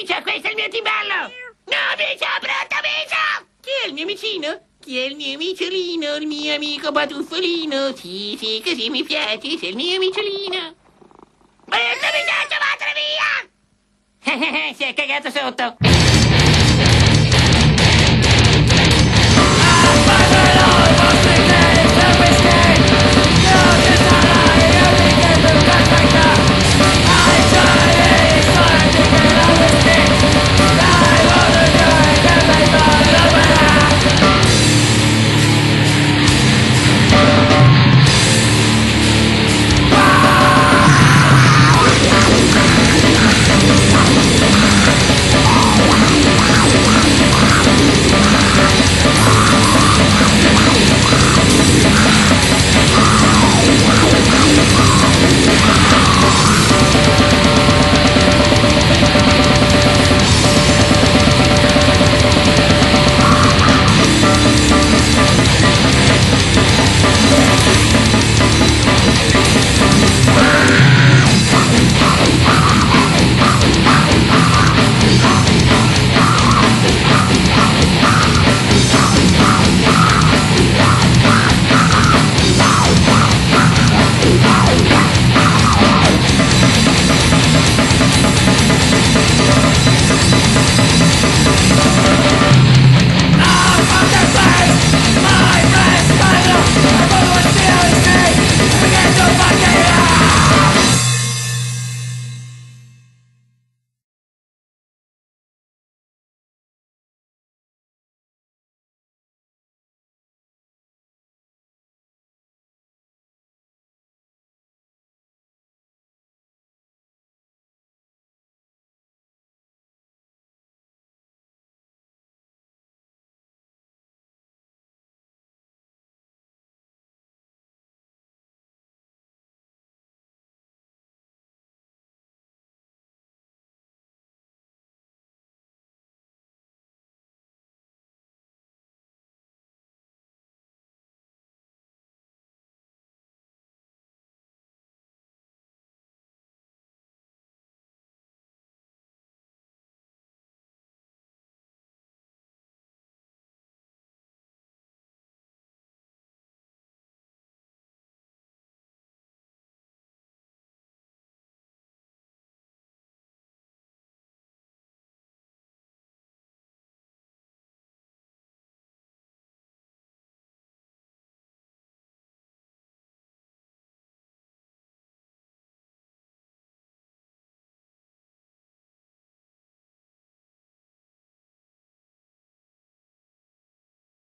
Bicio, questo è il mio timbello! No, Bicio, pronto, Bicio! Chi è il mio vicino? Chi è il mio miciolino, il mio amico batuffolino? Sì, sì, così mi piace, sei il mio miciolino! Pronto, Bicio, vattene via! si è cagato sotto!